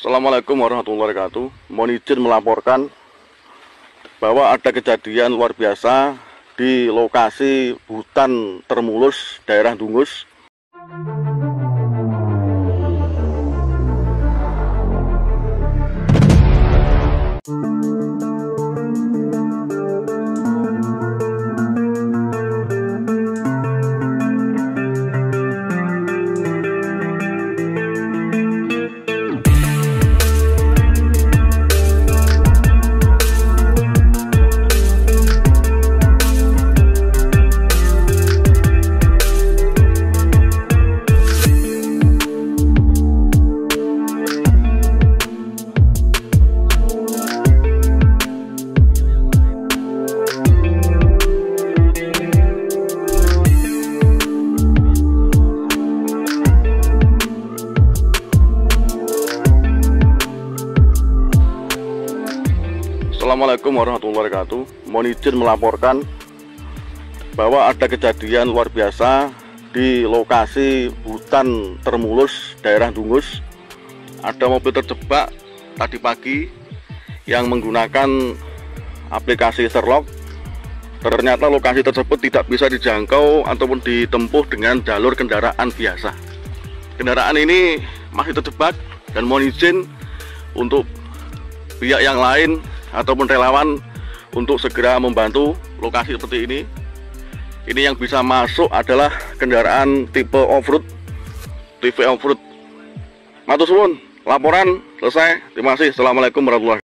Assalamualaikum warahmatullahi wabarakatuh. Mohon izin melaporkan bahwa ada kejadian luar biasa di lokasi hutan Termulus, daerah Dungus. Assalamualaikum warahmatullahi wabarakatuh. Mohon izin melaporkan bahwa ada kejadian luar biasa di lokasi hutan Termulus, daerah Dungus. Ada mobil terjebak tadi pagi yang menggunakan aplikasi Sherlock. Ternyata lokasi tersebut tidak bisa dijangkau ataupun ditempuh dengan jalur kendaraan biasa. Kendaraan ini masih terjebak dan mohon izin untuk pihak yang lain ataupun relawan untuk segera membantu lokasi seperti ini. Ini yang bisa masuk adalah kendaraan tipe off-road, TV off-road. Matur suwun, laporan selesai. Terima kasih. Assalamualaikum warahmatullahi